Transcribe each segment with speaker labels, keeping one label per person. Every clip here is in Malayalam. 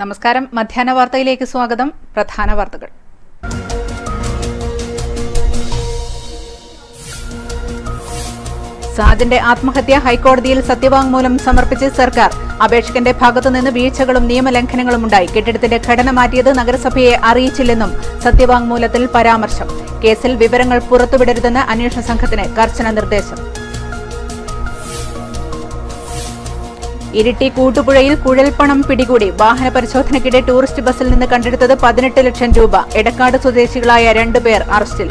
Speaker 1: നമസ്കാരം. മധ്യാഹ്ന വാർത്തയിലേക്ക് സ്വാഗതം. പ്രധാന വാർത്തകൾ. സാജന്റെ ആത്മഹത്യ ഹൈക്കോടതിയിൽ സത്യവാങ്മൂലം സമർപ്പിച്ച് സർക്കാർ. അപേക്ഷകന്റെ ഭാഗത്തുനിന്ന് വീഴ്ചകളും നിയമലംഘനങ്ങളും ഉണ്ടായി. കെട്ടിടത്തിന്റെ ഘടന മാറ്റിയത് നഗരസഭയെ അറിയിച്ചില്ലെന്നും സത്യവാങ്മൂലത്തിൽ പരാമർശം. കേസിൽ വിവരങ്ങൾ പുറത്തുവിടരുതെന്ന് അന്വേഷണ സംഘത്തിന് കർശന നിർദ്ദേശം. ഇരിട്ടി കൂട്ടുപുഴയിൽ കുഴൽപ്പണം പിടികൂടി വാഹന പരിശോധനയ്ക്കിടെ ടൂറിസ്റ്റ് ബസ്സിൽ നിന്ന് കണ്ടെടുത്തത് പതിനെട്ട് ലക്ഷം രൂപ. എടക്കാട് സ്വദേശികളായ രണ്ടുപേർ അറസ്റ്റിൽ.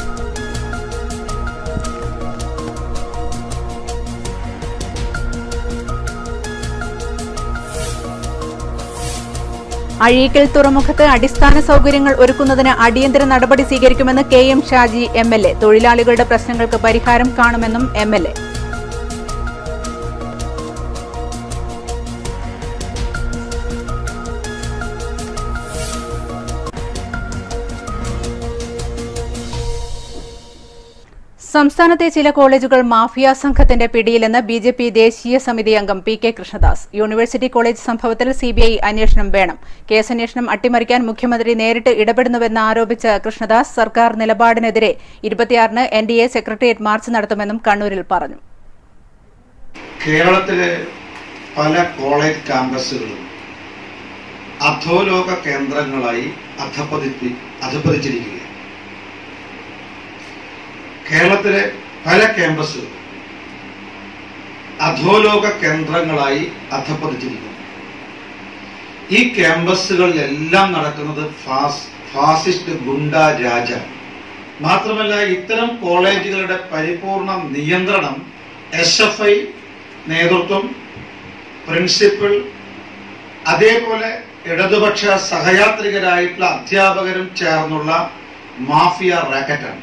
Speaker 1: അഴീക്കൽ തുറമുഖത്ത് അടിസ്ഥാന സൌകര്യങ്ങൾ ഒരുക്കുന്നതിന് അടിയന്തര നടപടി സ്വീകരിക്കുമെന്ന് K M Shaji M L A. തൊഴിലാളികളുടെ പ്രശ്നങ്ങൾക്ക് പരിഹാരം കാണുമെന്നും എം എൽ എ. സംസ്ഥാനത്തെ ചില കോളേജുകൾ മാഫിയ സംഘത്തിന്റെ പിടിയിലെന്ന് ബി ജെ പി ദേശീയ സമിതി അംഗം P K Krishnadas. University college സംഭവത്തിൽ സിബിഐ അന്വേഷണം വേണം. കേസന്വേഷണം അട്ടിമറിക്കാൻ മുഖ്യമന്ത്രി നേരിട്ട് ഇടപെടുന്നുവെന്ന് ആരോപിച്ച കൃഷ്ണദാസ് സർക്കാർ നിലപാടിനെതിരെ ഇരുപത്തിയാറിന് N D A secretariat march നടത്തുമെന്നും കണ്ണൂരിൽ പറഞ്ഞു.
Speaker 2: കേരളത്തിലെ പല കോളേജ് ക്യാമ്പസുകളും അധോലോക കേന്ദ്രങ്ങളായി അധപ്പതിച്ചിരിക്കുകയാണ് കേരളത്തിലെ പല ക്യാമ്പസുകൾ അധോലോക കേന്ദ്രങ്ങളായി അധപ്പതിച്ചിരിക്കുന്നു ഈ ക്യാമ്പസുകളിലെല്ലാം നടക്കുന്നത് ഫാസ് ഫാസിസ്റ്റ് ഗുണ്ട രാജ. മാത്രമല്ല ഇത്തരം കോളേജുകളുടെ പരിപൂർണ നിയന്ത്രണം എസ് എഫ് ഐ നേതൃത്വം പ്രിൻസിപ്പൽ അതേപോലെ ഇടതുപക്ഷ സഹയാത്രികരായിട്ടുള്ള അധ്യാപകരും ചേർന്നുള്ള മാഫിയ റാക്കറ്റാണ്.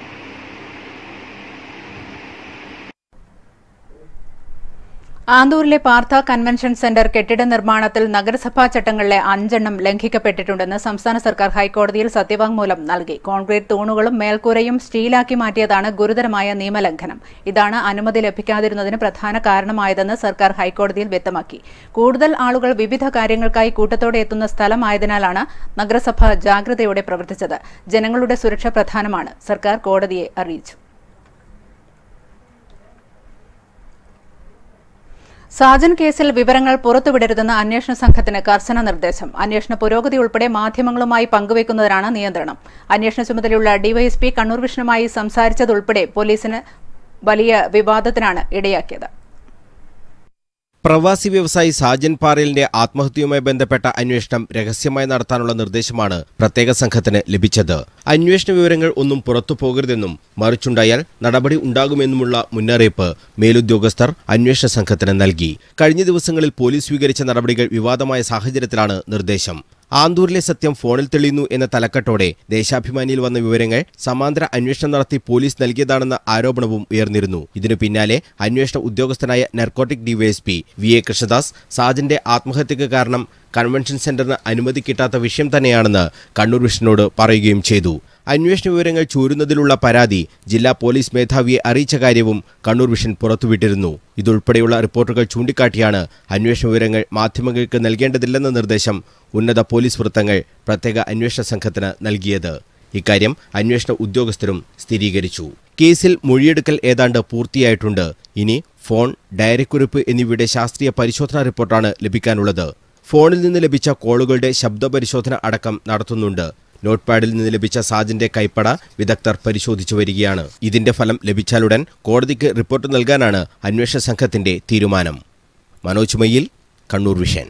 Speaker 1: ആന്തൂരിലെ പാർത്ഥ കൺവെൻഷൻ സെന്റർ കെട്ടിട നിർമ്മാണത്തിൽ നഗരസഭാ ചട്ടങ്ങളിലെ അഞ്ചെണ്ണം ലംഘിക്കപ്പെട്ടിട്ടുണ്ടെന്ന് സംസ്ഥാന സർക്കാർ ഹൈക്കോടതിയിൽ സത്യവാങ്മൂലം നൽകി. കോൺക്രീറ്റ് തൂണുകളും മേൽക്കൂരയും സ്റ്റീലാക്കി മാറ്റിയതാണ് ഗുരുതരമായ നിയമലംഘനം. ഇതാണ് അനുമതി ലഭിക്കാതിരുന്നതിന് പ്രധാന കാരണമായതെന്ന് സർക്കാർ ഹൈക്കോടതിയിൽ വ്യക്തമാക്കി. കൂടുതൽ ആളുകൾ വിവിധ കാര്യങ്ങൾക്കായി കൂട്ടത്തോടെ എത്തുന്ന സ്ഥലമായതിനാലാണ് നഗരസഭ ജാഗ്രതയോടെ പ്രവർത്തിച്ചത്. ജനങ്ങളുടെ സുരക്ഷ പ്രധാനമാണ്. സർക്കാർ കോടതിയെ അറിയിച്ചു. സാജൻ കേസിൽ വിവരങ്ങൾ പുറത്തുവിടരുതെന്ന് അന്വേഷണ സംഘത്തിന് കർശന നിർദ്ദേശം. അന്വേഷണ പുരോഗതി ഉൾപ്പെടെ മാധ്യമങ്ങളുമായി പങ്കുവയ്ക്കുന്നതിനാണ് നിയന്ത്രണം. അന്വേഷണ ചുമതലയുള്ള ഡിവൈഎസ്പി കണ്ണൂർ വിഷ്ണുമായി സംസാരിച്ചതുൾപ്പെടെ പോലീസിന് വലിയ വിവാദത്തിനാണ് ഇടയാക്കിയത്.
Speaker 3: പ്രവാസി വ്യവസായി സാജൻ പാറേലിന്റെ ആത്മഹത്യയുമായി ബന്ധപ്പെട്ട അന്വേഷണം രഹസ്യമായി നടത്താനുള്ള നിർദ്ദേശമാണ് പ്രത്യേക സംഘത്തിന് ലഭിച്ചത്. അന്വേഷണ വിവരങ്ങൾ ഒന്നും പുറത്തു പോകരുതെന്നും മറിച്ചുണ്ടായാൽ നടപടി ഉണ്ടാകുമെന്നുമുള്ള മുന്നറിയിപ്പ് മേലുദ്യോഗസ്ഥർ അന്വേഷണ സംഘത്തിന് നൽകി. കഴിഞ്ഞ ദിവസങ്ങളിൽ പോലീസ് സ്വീകരിച്ച നടപടികൾ വിവാദമായ സാഹചര്യത്തിലാണ് നിർദ്ദേശം. ആന്തൂരിലെ സത്യം ഫോണിൽ തെളിയുന്നു എന്ന തലക്കെട്ടോടെ ദേശാഭിമാനിയിൽ വന്ന വിവരങ്ങൾ സമാന്തര അന്വേഷണം നടത്തി പോലീസ് നൽകിയതാണെന്ന ആരോപണവും ഉയർന്നിരുന്നു. ഇതിനു പിന്നാലെ അന്വേഷണ ഉദ്യോഗസ്ഥനായ narcotic DYSP V A Krishnadas സാജന്റെ ആത്മഹത്യക്ക് കാരണം കൺവെൻഷൻ സെന്ററിന് അനുമതി കിട്ടാത്ത വിഷയം തന്നെയാണെന്ന് കണ്ണൂർ വിഷനോട് പറയുകയും ചെയ്തു. അന്വേഷണ വിവരങ്ങൾ ചോരുന്നതിലുള്ള പരാതി ജില്ലാ പോലീസ് മേധാവിയെ അറിയിച്ച കാര്യവും കണ്ണൂർ വിഷൻ പുറത്തുവിട്ടിരുന്നു. ഇതുൾപ്പെടെയുള്ള റിപ്പോർട്ടുകൾ ചൂണ്ടിക്കാട്ടിയാണ് അന്വേഷണ വിവരങ്ങൾ മാധ്യമങ്ങൾക്ക് നൽകേണ്ടതില്ലെന്ന നിർദ്ദേശം ഉന്നത പോലീസ് വൃത്തങ്ങൾ പ്രത്യേക അന്വേഷണ സംഘത്തിന് നൽകിയത്. ഇക്കാര്യം അന്വേഷണ ഉദ്യോഗസ്ഥരും സ്ഥിരീകരിച്ചു. കേസിൽ മൊഴിയെടുക്കൽ ഏതാണ്ട് പൂർത്തിയായിട്ടുണ്ട്. ഇനി ഫോൺ ഡയറി കുറിപ്പ് എന്നിവയുടെ ശാസ്ത്രീയ പരിശോധനാ റിപ്പോർട്ടാണ് ലഭിക്കാനുള്ളത്. ഫോണിൽ നിന്ന് ലഭിച്ച കോളുകളുടെ ശബ്ദപരിശോധന അടക്കം നടത്തുന്നുണ്ട്. നോട്ട്പാഡിൽ നിന്ന് ലഭിച്ച സാജിന്റെ കൈപ്പട വിദഗ്ധർ പരിശോധിച്ചു വരികയാണ്. ഇതിന്റെ ഫലം ലഭിച്ചാലുടൻ കോടതിക്ക് റിപ്പോർട്ട് നൽകാനാണ് അന്വേഷണ സംഘത്തിന്റെ തീരുമാനം. മനോജ് മയ്യിൽ കണ്ണൂർ വിഷൻ.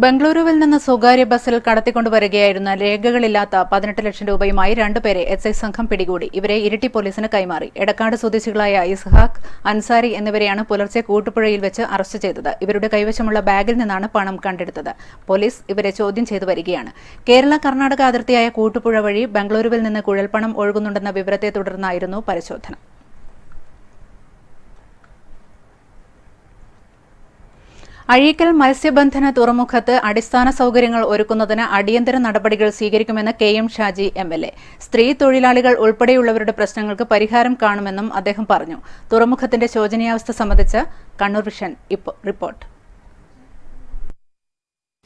Speaker 1: ബംഗളൂരുവിൽ നിന്ന് സ്വകാര്യ ബസ്സിൽ കടത്തിക്കൊണ്ടുവരികയായിരുന്ന രേഖകളില്ലാത്ത പതിനെട്ട് ലക്ഷം രൂപയുമായി രണ്ടുപേരെ എസ് സംഘം പിടികൂടി. ഇവരെ ഇരിട്ടി പോലീസിന് കൈമാറി. എടക്കാട് സ്വദേശികളായ ഇസ്ഹാഖ് അൻസാരി എന്നിവരെയാണ് പുലർച്ചെ കൂട്ടുപുഴയിൽ വെച്ച് അറസ്റ്റ് ചെയ്തത്. ഇവരുടെ കൈവശമുള്ള ബാഗിൽ നിന്നാണ് പണം കണ്ടെടുത്തത്. പോലീസ് ഇവരെ ചോദ്യം ചെയ്തു വരികയാണ്. കേരള കർണാടക അതിർത്തിയായ കൂട്ടുപുഴ വഴി ബംഗളൂരുവിൽ നിന്ന് കുഴൽപ്പണം ഒഴുകുന്നുണ്ടെന്ന വിവരത്തെ തുടർന്നായിരുന്നു പരിശോധന. അഴീക്കൽ മത്സ്യബന്ധന തുറമുഖത്ത് അടിസ്ഥാന സൌകര്യങ്ങൾ ഒരുക്കുന്നതിന് അടിയന്തര നടപടികൾ സ്വീകരിക്കുമെന്ന് K M Shaji M L A. സ്ത്രീ തൊഴിലാളികൾ ഉൾപ്പെടെയുള്ളവരുടെ പ്രശ്നങ്ങൾക്ക് പരിഹാരം കാണുമെന്നും അദ്ദേഹം പറഞ്ഞു. തുറമുഖത്തിന്റെ ശോചനീയാവസ്ഥ സംബന്ധിച്ച് കണ്ണൂർ വിഷൻ റിപ്പോർട്ട്.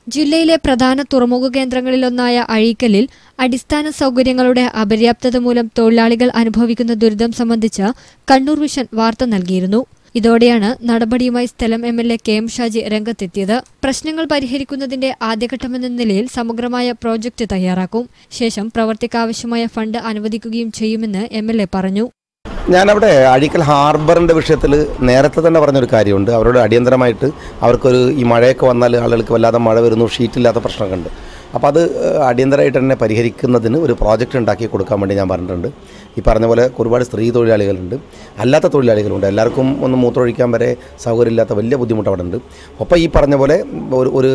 Speaker 4: ജില്ലയിലെ പ്രധാന തുറമുഖ കേന്ദ്രങ്ങളിലൊന്നായ അഴീക്കലിൽ അടിസ്ഥാന സൗകര്യങ്ങളുടെ അപര്യാപ്തത മൂലം തൊഴിലാളികൾ അനുഭവിക്കുന്ന ദുരിതം സംബന്ധിച്ച് കണ്ണൂർ വിഷൻ വാർത്ത നൽകിയിരുന്നു. ഇതോടെയാണ് നടപടിയുമായി സ്ഥലം M L A K M Shaji രംഗത്തെത്തിയത്. പ്രശ്നങ്ങൾ പരിഹരിക്കുന്നതിന്റെ ആദ്യഘട്ടമെന്ന നിലയിൽ സമഗ്രമായ പ്രോജക്റ്റ് തയ്യാറാക്കും. ശേഷം പ്രവർത്തിക്കാവശ്യമായ ഫണ്ട് അനുവദിക്കുകയും ചെയ്യുമെന്ന് എം പറഞ്ഞു.
Speaker 5: ഞാനവിടെ അഴീക്കൽ ഹാർബറിന്റെ വിഷയത്തിൽ നേരത്തെ തന്നെ പറഞ്ഞൊരു കാര്യമുണ്ട്. അവരോട് അടിയന്തരമായിട്ട് അവർക്കൊരു ഈ മഴയൊക്കെ വന്നാൽ ആളുകൾക്ക് വല്ലാതെ മഴ വരുന്നു ഷീറ്റില്ലാത്ത പ്രശ്നമൊക്കെ ഉണ്ട് അപ്പോൾ അത് അടിയന്തരമായിട്ട് തന്നെ പരിഹരിക്കുന്നതിന് ഒരു പ്രോജക്റ്റ് ഉണ്ടാക്കി കൊടുക്കാൻ വേണ്ടി ഞാൻ പറഞ്ഞിട്ടുണ്ട്. ഈ പറഞ്ഞ പോലെ ഒരുപാട് സ്ത്രീ തൊഴിലാളികളുണ്ട്. അല്ലാത്ത തൊഴിലാളികളുണ്ട്. എല്ലാവർക്കും ഒന്ന് മൂത്രമൊഴിക്കാൻ വരെ സൗകര്യമില്ലാത്ത വലിയ ബുദ്ധിമുട്ട് അവിടെ ഉണ്ട്. ഒപ്പം ഈ പറഞ്ഞ പോലെ ഒരു ഒരു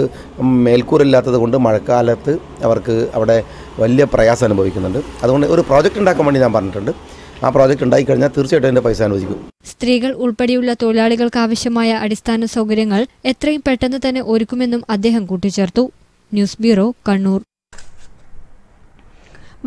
Speaker 5: മേൽക്കൂരില്ലാത്തത് കൊണ്ട് മഴക്കാലത്ത് അവർക്ക് അവിടെ വലിയ പ്രയാസം അനുഭവിക്കുന്നുണ്ട്. അതുകൊണ്ട് ഒരു പ്രോജക്റ്റ് ഉണ്ടാക്കാൻ വേണ്ടി ഞാൻ പറഞ്ഞിട്ടുണ്ട്. ആ പ്രോജക്റ്റ് ഉണ്ടായി കഴിഞ്ഞാൽ തീർച്ചയായിട്ടും അതിന്റെ പൈസ അനുവദിക്കും.
Speaker 4: സ്ത്രീകൾ ഉൾപ്പെടെയുള്ള തൊഴിലാളികൾക്ക് ആവശ്യമായ അടിസ്ഥാന സൗകര്യങ്ങൾ എത്രയും പെട്ടെന്ന് തന്നെ ഒരുക്കുമെന്നും അദ്ദേഹം കൂട്ടിച്ചേർത്തു. News bureau Kannur.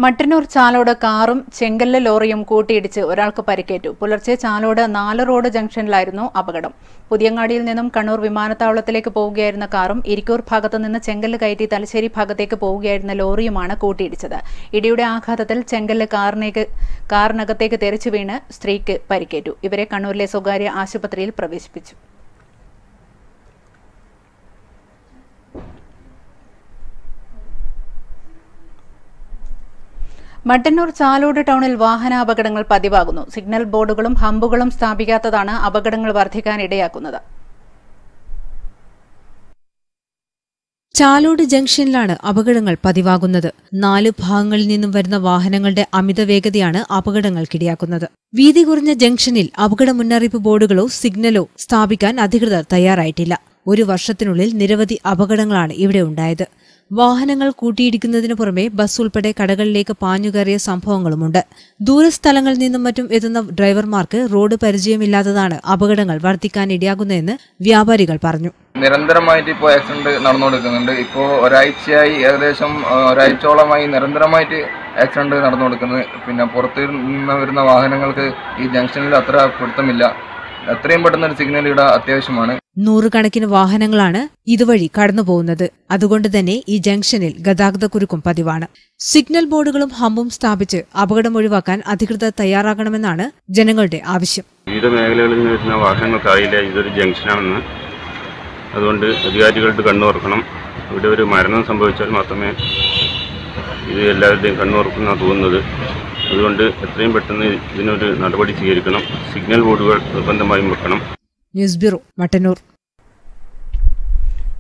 Speaker 1: Mattannur Chalode കാറും ചെങ്കല്ല് ലോറിയും കൂട്ടിയിടിച്ച് ഒരാൾക്ക് പരിക്കേറ്റു. പുലർച്ചെ ചാലോട് നാല് റോഡ് ജംഗ്ഷനിലായിരുന്നു അപകടം. പുതിയങ്ങാടിയിൽ നിന്നും കണ്ണൂർ വിമാനത്താവളത്തിലേക്ക് പോവുകയായിരുന്ന കാറും ഇരിക്കൂർ ഭാഗത്തു നിന്ന് ചെങ്കല്ല് കയറ്റി തലശ്ശേരി ഭാഗത്തേക്ക് പോവുകയായിരുന്ന ലോറിയുമാണ് കൂട്ടിയിടിച്ചത്. ഇടിയുടെ ആഘാതത്തിൽ ചെങ്കല്ല് കാറിനേക്ക് കാറിനകത്തേക്ക് തെറിച്ചു വീണ് സ്ത്രീക്ക് പരിക്കേറ്റു. ഇവരെ കണ്ണൂരിലെ സ്വകാര്യ ആശുപത്രിയിൽ പ്രവേശിപ്പിച്ചു. മട്ടന്നൂർ ചാലോട് ടൗണിൽ വാഹനാപകടങ്ങൾ പതിവാകുന്നു. സിഗ്നൽ ബോർഡുകളും ഹമ്പുകളും സ്ഥാപിക്കാത്തതാണ് അപകടങ്ങൾ വർദ്ധിക്കാൻ ഇടയാക്കുന്നത്.
Speaker 6: ചാലോട് ജംഗ്ഷനിലാണ് അപകടങ്ങൾ പതിവാകുന്നത്. നാല് ഭാഗങ്ങളിൽ നിന്നും വരുന്ന വാഹനങ്ങളുടെ അമിത വേഗതയാണ് അപകടങ്ങൾക്കിടയാക്കുന്നത്. വീതി കുറഞ്ഞ ജംഗ്ഷനിൽ അപകട മുന്നറിയിപ്പ് ബോർഡുകളോ സിഗ്നലോ സ്ഥാപിക്കാൻ അധികൃതർ തയ്യാറായിട്ടില്ല. ഒരു വർഷത്തിനുള്ളിൽ നിരവധി അപകടങ്ങളാണ് ഇവിടെ ഉണ്ടായത്. വാഹനങ്ങൾ കൂട്ടിയിടിക്കുന്നതിനു പുറമെ ബസ് ഉൾപ്പെടെ കടകളിലേക്ക് പാഞ്ഞുകയറിയ സംഭവങ്ങളുമുണ്ട്. ദൂരസ്ഥലങ്ങളിൽ നിന്നും മറ്റും എത്തുന്ന ഡ്രൈവർമാർക്ക് റോഡ് പരിചയമില്ലാത്തതാണ് അപകടങ്ങൾ വർദ്ധിക്കാൻ ഇടയാകുന്നതെന്ന് വ്യാപാരികൾ പറഞ്ഞു.
Speaker 7: നിരന്തരമായിട്ട് ഇപ്പോൾ ആക്സിഡന്റ് നടന്നുകൊടുക്കുന്നുണ്ട്. ഇപ്പോൾ ഒരാഴ്ചയായി ഏകദേശം ഒരാഴ്ചയോളമായി നിരന്തരമായിട്ട് ആക്സിഡന്റ് നടന്നുകൊടുക്കുന്നത്. പിന്നെ പുറത്തു നിന്ന് വരുന്ന വാഹനങ്ങൾക്ക് ഈ ജംഗ്ഷനിൽ അത്ര പിടുത്തമില്ല എത്രയും പെട്ടെന്ന് ഒരു സിഗ്നൽ ഇടുക അത്യാവശ്യമാണ്.
Speaker 6: നൂറുകണക്കിന് വാഹനങ്ങളാണ് ഇതുവഴി കടന്നുപോകുന്നത്. അതുകൊണ്ട് തന്നെ ഈ ജംഗ്ഷനിൽ ഗതാഗതക്കുരുക്കും പതിവാണ്. സിഗ്നൽ ബോർഡുകളും ഹമ്പും സ്ഥാപിച്ച് അപകടം ഒഴിവാക്കാൻ അധികൃതർ തയ്യാറാകണമെന്നാണ് ജനങ്ങളുടെ ആവശ്യം.
Speaker 8: വിവിധ മേഖലകളിൽ നിന്ന് വരുന്ന വാഹനങ്ങൾക്ക് അറിയില്ല ഇതൊരു ജംഗ്ഷനാണെന്ന്. അതുകൊണ്ട് അധികാരികളുടെ കണ്ണുറക്കണം ഇവിടെ ഒരു മരണം സംഭവിച്ചാൽ മാത്രമേ ഇത് എല്ലാവരുടെയും കണ്ണുറക്കുന്ന തോന്നുന്നത്. അതുകൊണ്ട് എത്രയും പെട്ടെന്ന് ഇതിനൊരു നടപടി സ്വീകരിക്കണം. സിഗ്നൽ ബോർഡുകൾ നിർബന്ധമായും വെക്കണം.
Speaker 6: News bureau Mattannur.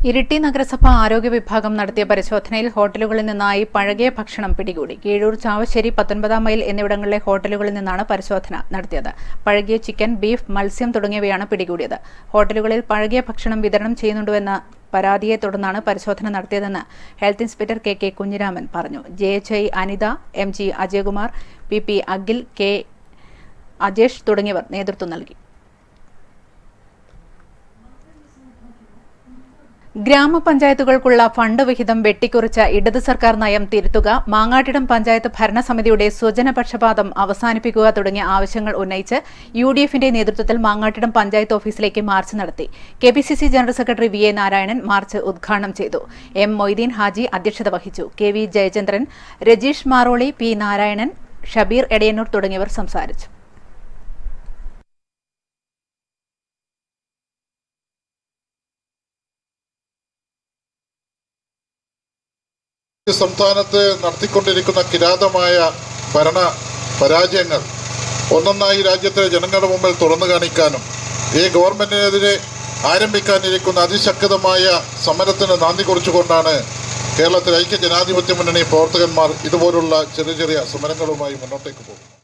Speaker 1: ഇരിട്ടി നഗരസഭ ആരോഗ്യ വിഭാഗം നടത്തിയ പരിശോധനയിൽ ഹോട്ടലുകളിൽ നിന്നായി പഴകിയ ഭക്ഷണം പിടികൂടി. കീഴൂർ ചാവശ്ശേരി പത്തൊൻപതാം മൈൽ എന്നിവിടങ്ങളിലെ ഹോട്ടലുകളിൽ നിന്നാണ് പരിശോധന നടത്തിയത്. പഴകിയ ചിക്കൻ ബീഫ് മത്സ്യം തുടങ്ങിയവയാണ് പിടികൂടിയത്. ഹോട്ടലുകളിൽ പഴകിയ ഭക്ഷണം വിതരണം ചെയ്യുന്നുണ്ടുവെന്ന പരാതിയെ തുടർന്നാണ് പരിശോധന നടത്തിയതെന്ന് health inspector K K Kunhiraman പറഞ്ഞു. J H I Anitha M G Ajayakumar P P Akhil K Ajesh തുടങ്ങിയവർ നേതൃത്വം നൽകി. ഗ്രാമപഞ്ചായത്തുകൾക്കുള്ള ഫണ്ട് വിഹിതം വെട്ടിക്കുറിച്ച ഇടതു സർക്കാർ നയം തിരുത്തുക മാങ്ങാട്ടിടം പഞ്ചായത്ത് ഭരണസമിതിയുടെ സ്വജനപക്ഷപാതം അവസാനിപ്പിക്കുക തുടങ്ങിയ ആവശ്യങ്ങൾ ഉന്നയിച്ച് യു ഡി എഫിന്റെ നേതൃത്വത്തിൽ മാങ്ങാട്ടിടം പഞ്ചായത്ത് ഓഫീസിലേക്ക് മാർച്ച് നടത്തി. K P C C general secretary V A Narayanan march ഉദ്ഘാടനം ചെയ്തു. എം മൊയ്തീൻ ഹാജി അധ്യക്ഷത വഹിച്ചു. K V Jayachandran Rajeesh Maroli P Narayanan Shabeer Edayannur തുടങ്ങിയവർ സംസാരിച്ചു
Speaker 9: ഈ സംസ്ഥാനത്ത് നടത്തിക്കൊണ്ടിരിക്കുന്ന കിരാതമായ ഭരണ പരാജയങ്ങൾ ഒന്നൊന്നായി രാജ്യത്തെ ജനങ്ങളുടെ മുമ്പിൽ തുറന്നു കാണിക്കാനും ഈ ഗവൺമെന്റിനെതിരെ ആരംഭിക്കാനിരിക്കുന്ന അതിശക്തമായ സമരത്തിന് നാന്ദി കുറിച്ചുകൊണ്ടാണ് കേരളത്തിലെ ഐക്യ ജനാധിപത്യ മുന്നണി പ്രവർത്തകന്മാർ ഇതുപോലുള്ള ചെറിയ ചെറിയ സമരങ്ങളുമായി മുന്നോട്ടേക്ക് പോകുന്നത്.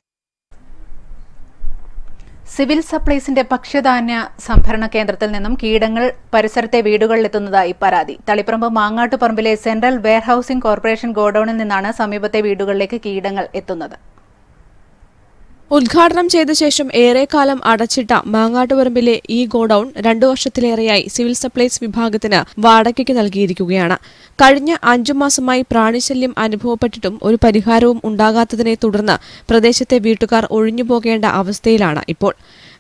Speaker 1: സിവിൽ സപ്ലൈസിന്റെ ഭക്ഷ്യധാന്യ സംഭരണ കേന്ദ്രത്തിൽ നിന്നും കീടങ്ങൾ പരിസരത്തെ വീടുകളിലെത്തുന്നതായി പരാതി. തളിപ്പറമ്പ് മാങ്ങാട്ടുപറമ്പിലെ സെൻട്രൽ വെയർഹൌസിംഗ് കോർപ്പറേഷൻ ഗോഡൌണിൽ നിന്നാണ് സമീപത്തെ വീടുകളിലേക്ക് കീടങ്ങൾ എത്തുന്നത്.
Speaker 10: ഉദ്ഘാടനം ചെയ്ത ശേഷം ഏറെക്കാലം അടച്ചിട്ട മാങ്ങാട്ടുപറമ്പിലെ ഈ ഗോഡൌൺ രണ്ടു വർഷത്തിലേറെയായി സിവിൽ സപ്ലൈസ് വിഭാഗത്തിന് വാടകയ്ക്ക് നൽകിയിരിക്കുകയാണ്. കഴിഞ്ഞ അഞ്ചു മാസമായി പ്രാണിശല്യം അനുഭവപ്പെട്ടിട്ടും ഒരു പരിഹാരവും ഉണ്ടാകാത്തതിനെ തുടർന്ന് പ്രദേശത്തെ വീട്ടുകാർ ഒഴിഞ്ഞുപോകേണ്ട അവസ്ഥയിലാണ് ഇപ്പോൾ.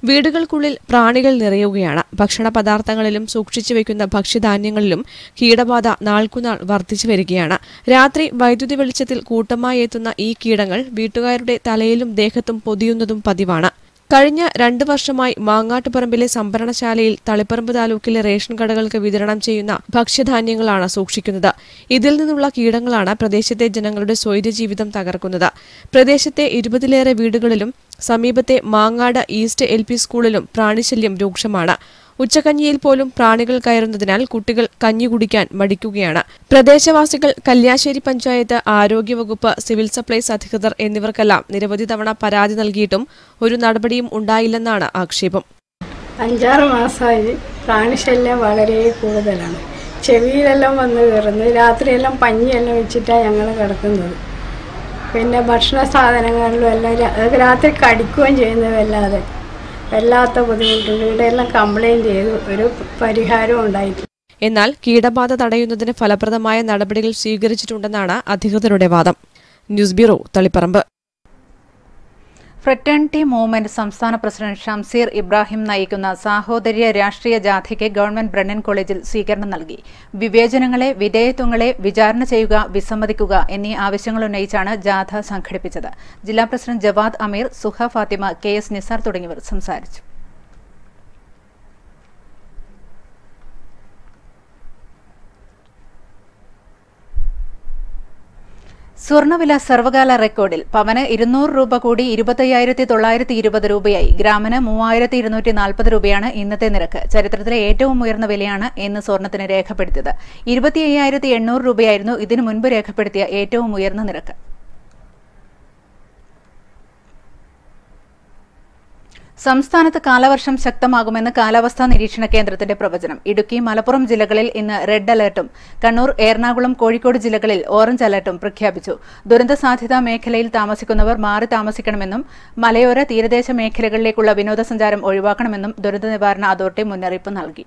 Speaker 10: വീടുകൾക്കുള്ളിൽ പ്രാണികൾ നിറയുകയാണ്. ഭക്ഷണ പദാർത്ഥങ്ങളിലും സൂക്ഷിച്ചു വയ്ക്കുന്ന ഭക്ഷ്യധാന്യങ്ങളിലും കീടബാധ നാൾക്കുനാൾ വർദ്ധിച്ചു വരികയാണ്. രാത്രി വൈദ്യുതി വെളിച്ചത്തിൽ കൂട്ടമായി എത്തുന്ന ഈ കീടങ്ങൾ വീട്ടുകാരുടെ തലയിലും ദേഹത്തും പൊതിയുന്നതും പതിവാണ്. കഴിഞ്ഞ രണ്ടു വർഷമായി മാങ്ങാട്ടുപറമ്പിലെ സംഭരണശാലയിൽ തളിപ്പറമ്പ് താലൂക്കിലെ റേഷൻ കടകൾക്ക് വിതരണം ചെയ്യുന്ന ഭക്ഷ്യധാന്യങ്ങളാണ് സൂക്ഷിക്കുന്നത്. ഇതിൽ നിന്നുള്ള കീടങ്ങളാണ് പ്രദേശത്തെ ജനങ്ങളുടെ സ്വൈര്യജീവിതം തകർക്കുന്നത്. പ്രദേശത്തെ ഇരുപതിലേറെ വീടുകളിലും സമീപത്തെ മാങ്ങാട് ഈസ്റ്റ് എൽ സ്കൂളിലും പ്രാണിശല്യം രൂക്ഷമാണ്. ഉച്ചക്കഞ്ഞിയിൽ പോലും പ്രാണികൾ കയറുന്നതിനാൽ കുട്ടികൾ കഞ്ഞി കുടിക്കാൻ മടിക്കുകയാണ്. പ്രദേശവാസികൾ കല്യാശ്ശേരി പഞ്ചായത്ത് ആരോഗ്യവകുപ്പ് സിവിൽ സപ്ലൈസ് അധികൃതർ എന്നിവർക്കെല്ലാം നിരവധി തവണ പരാതി നൽകിയിട്ടും ഒരു നടപടിയും ഉണ്ടായില്ലെന്നാണ് ആക്ഷേപം.
Speaker 11: അഞ്ചാറ് മാസമായി പ്രാണിശല്യം വളരെ കൂടുതലാണ്. ചെവിയിലെല്ലാം വന്ന് കയറുന്നു. രാത്രിയെല്ലാം പഞ്ഞിയെല്ലാം വെച്ചിട്ടാണ് ഞങ്ങൾ കിടക്കുന്നത്. പിന്നെ ഭക്ഷണ സാധനങ്ങളിലും എല്ലാം രാത്രി കടിക്കുകയും ചെയ്യുന്നതല്ലാതെ വല്ലാത്ത ബുദ്ധിമുട്ടുണ്ട്. ഇവിടെയെല്ലാം കംപ്ലൈന്റ് ചെയ്തു. ഒരു പരിഹാരം ഉണ്ടായിട്ടില്ല.
Speaker 10: എന്നാൽ കീടബാധ തടയുന്നതിന് ഫലപ്രദമായ നടപടികൾ സ്വീകരിച്ചിട്ടുണ്ടെന്നാണ് അധികൃതരുടെ വാദം. News bureau Taliparamba.
Speaker 1: Fraternity movement സംസ്ഥാന പ്രസിഡന്റ് ഷംസീർ ഇബ്രാഹിം നയിക്കുന്ന സാഹോദര്യ രാഷ്ട്രീയ ജാഥയ്ക്ക് ഗവൺമെന്റ് ബ്രണ്ണൻ കോളേജിൽ സ്വീകരണം നൽകി. വിവേചനങ്ങളെ വിധേയത്വങ്ങളെ വിചാരണ ചെയ്യുക വിസമ്മതിക്കുക എന്നീ ആവശ്യങ്ങൾ ഉന്നയിച്ചാണ് ജാഥ സംഘടിപ്പിച്ചത്. ജില്ലാ president Jawad Ameer Suha Fathima K S Nisar തുടങ്ങിയവർ സംസാരിച്ചു. സ്വർണവില സർവകാല റെക്കോർഡിൽ പവന് ഇരുന്നൂറ് രൂപ കൂടി ഇരുപത്തയ്യായിരത്തി തൊള്ളായിരത്തി ഇരുപത് രൂപയായി. ഗ്രാമിന് മൂവായിരത്തി ഇരുന്നൂറ്റി നാൽപ്പത് രൂപയാണ് ഇന്നത്തെ നിരക്ക്. ചരിത്രത്തിലെ ഏറ്റവും ഉയർന്ന വിലയാണ് ഇന്ന് സ്വർണത്തിന് രേഖപ്പെടുത്തിയത്. ഇരുപത്തിയ്യായിരത്തി എണ്ണൂറ് രൂപയായിരുന്നു ഇതിനു മുൻപ് രേഖപ്പെടുത്തിയ ഏറ്റവും ഉയർന്ന നിരക്ക്. സംസ്ഥാനത്ത് കാലവർഷം ശക്തമാകുമെന്ന് കാലാവസ്ഥാ നിരീക്ഷണ കേന്ദ്രത്തിന്റെ പ്രവചനം. ഇടുക്കി മലപ്പുറം ജില്ലകളിൽ ഇന്ന് റെഡ് അലർട്ടും കണ്ണൂർ എറണാകുളം കോഴിക്കോട് ജില്ലകളിൽ ഓറഞ്ച് അലർട്ടും പ്രഖ്യാപിച്ചു. ദുരന്ത സാധ്യതാ മേഖലയിൽ താമസിക്കുന്നവർ മാറി താമസിക്കണമെന്നും മലയോര തീരദേശ മേഖലകളിലേക്കുള്ള വിനോദസഞ്ചാരം ഒഴിവാക്കണമെന്നും ദുരന്ത നിവാരണ അതോറിറ്റി മുന്നറിയിപ്പ് നൽകി.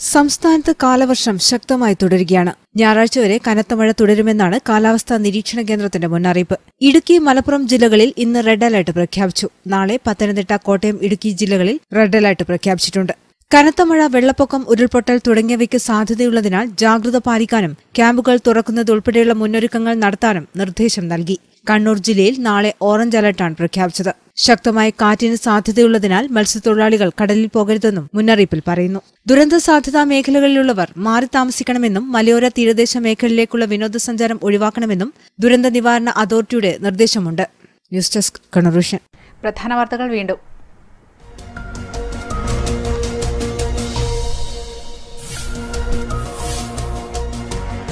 Speaker 6: സംസ്ഥാനത്ത് കാലവർഷം ശക്തമായി തുടരുകയാണ്. ഞായറാഴ്ച വരെ കനത്ത മഴ തുടരുമെന്നാണ് കാലാവസ്ഥാ നിരീക്ഷണ കേന്ദ്രത്തിന്റെ മുന്നറിയിപ്പ്. ഇടുക്കി മലപ്പുറം ജില്ലകളിൽ ഇന്ന് റെഡ് അലർട്ട് പ്രഖ്യാപിച്ചു. നാളെ പത്തനംതിട്ട കോട്ടയം ഇടുക്കി ജില്ലകളിൽ റെഡ് അലർട്ട് പ്രഖ്യാപിച്ചിട്ടുണ്ട്. കനത്ത മഴ വെള്ളപ്പൊക്കം ഉരുൾപൊട്ടൽ തുടങ്ങിയവയ്ക്ക് സാധ്യതയുള്ളതിനാൽ ജാഗ്രത പാലിക്കാനും ക്യാമ്പുകൾ തുറക്കുന്നതുൾപ്പെടെയുള്ള മുന്നൊരുക്കങ്ങൾ നടത്താനും നിർദ്ദേശം നൽകി. കണ്ണൂർ ജില്ലയിൽ നാളെ ഓറഞ്ച് അലർട്ടാണ് പ്രഖ്യാപിച്ചത്. ശക്തമായ കാറ്റിന് സാധ്യതയുള്ളതിനാൽ മത്സ്യത്തൊഴിലാളികൾ കടലിൽ പോകരുതെന്നും മുന്നറിയിപ്പിൽ പറയുന്നു. ദുരന്ത സാധ്യതാ മേഖലകളിലുള്ളവർ മാറി താമസിക്കണമെന്നും മലയോര തീരദേശ മേഖലയിലേക്കുള്ള വിനോദസഞ്ചാരം ഒഴിവാക്കണമെന്നും ദുരന്ത നിവാരണ അതോറിറ്റിയുടെ നിർദ്ദേശമുണ്ട്. ന്യൂസ് ഡെസ്ക് കണറൂഷൻ
Speaker 1: പ്രധാന വാർത്തകൾ വീണ്ടും.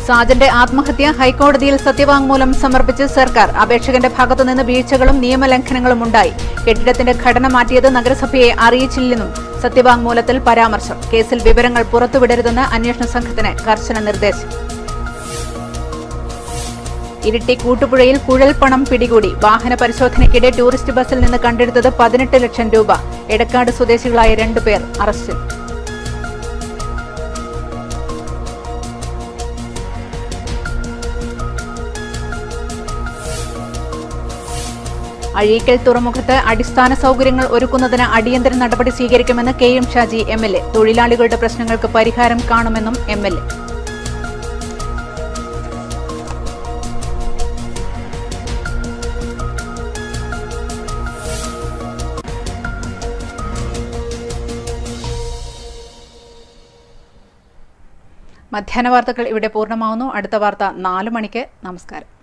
Speaker 1: സാജന്റെ ആത്മഹത്യ ഹൈക്കോടതിയിൽ സത്യവാങ്മൂലം സമർപ്പിച്ച് സർക്കാർ അപേക്ഷകന്റെ ഭാഗത്തുനിന്ന് വീഴ്ചകളും നിയമലംഘനങ്ങളും ഉണ്ടായി. കെട്ടിടത്തിന്റെ ഘടന മാറ്റിയത് നഗരസഭയെ അറിയിച്ചില്ലെന്നും സത്യവാങ്മൂലത്തിൽ പരാമർശം. കേസിൽ വിവരങ്ങൾ പുറത്തുവിടരുതെന്ന് അന്വേഷണ സംഘത്തിന് കർശന നിർദ്ദേശം. ഇരിട്ടി കൂട്ടുപുഴയിൽ കുഴൽപ്പണം പിടികൂടി. വാഹന പരിശോധനയ്ക്കിടെ ടൂറിസ്റ്റ് ബസ്സിൽ നിന്ന് കണ്ടെടുത്തത് പതിനെട്ട് ലക്ഷം രൂപ. എടക്കാട് സ്വദേശികളായ രണ്ടുപേർ അറസ്റ്റിൽ. അഴീക്കൽ തുറമുഖത്ത് അടിസ്ഥാന സൗകര്യങ്ങൾ ഒരുക്കുന്നതിന് അടിയന്തര നടപടി സ്വീകരിക്കുമെന്ന് K M Shaji M L A. തൊഴിലാളികളുടെ പ്രശ്നങ്ങൾക്ക് പരിഹാരം കാണുമെന്നും എം എൽ എ. മധ്യാഹ്ന വാർത്തകൾ ഇവിടെ പൂർണമാവുന്നു. അടുത്ത വാർത്ത നാല് മണിക്ക്. നമസ്കാരം.